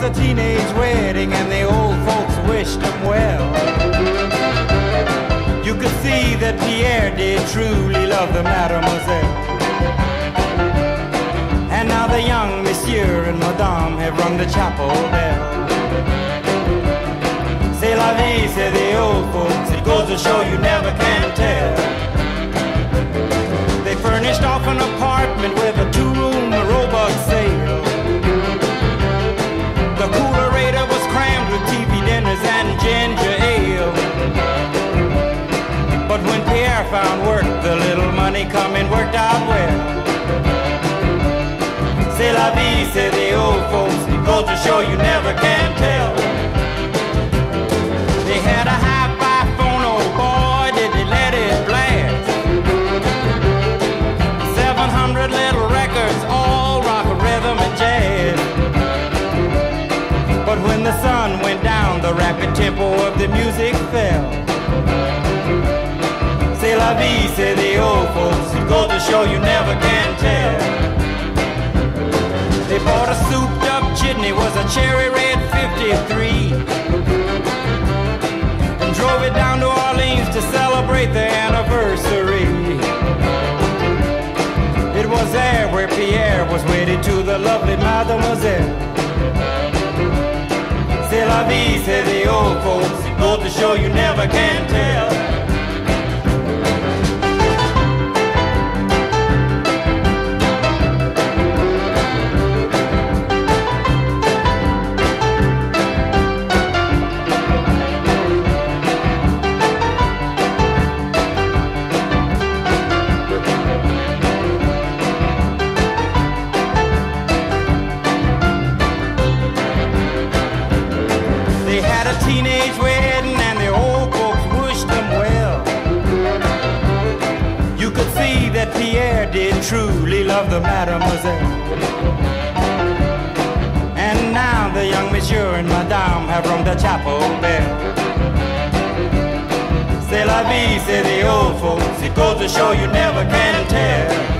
was a teenage wedding and the old folks wished him well. You could see that Pierre did truly love the mademoiselle. And now the young monsieur and madame have rung the chapel bell. C'est la vie, say the old folks. It goes to show you never can found work, the little money coming worked out well. C'est la vie, say the old folks. Goes to show you never can tell. They had a hi-fi phone, oh boy, did they let it blast. 700 little records, all rock, rhythm, and jazz. But when the sun went down, the rapid tempo of the music fell. Vie, say the old folks. It goes to show you never can tell. They bought a souped up jitney, was a cherry red 53. And drove it down to Orleans to celebrate the anniversary. It was there where Pierre was wedded to the lovely mademoiselle. C'est la vie, say the old folks. Goes to show you never can tell. Teenage wedding and the old folks wished them well. You could see that Pierre did truly love the mademoiselle. And now the young monsieur and madame have rung the chapel bell. C'est la vie, say the old folks. It goes to show you never can tell.